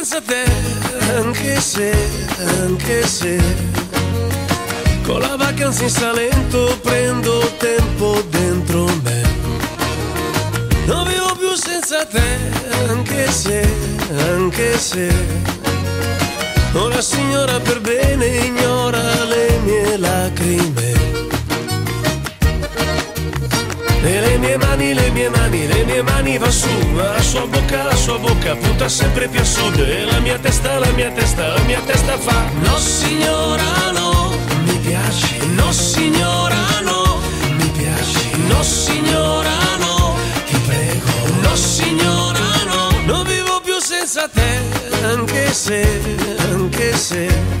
senza te, anche se, anche se. Con la vacanza in Salento prendo tempo dentro me. Non vivo più senza te, anche se, anche se. Una signora per bene ignora Le mie mani, le mie mani, le mie mani va su, la sua bocca, la sua bocca punta sempre più a sud. E la mia testa, la mia testa, la mia testa fa No signora no, mi piaci, no signora no, mi piaci, no signora no, ti prego, no signora no, non vivo più senza te, anche se, anche se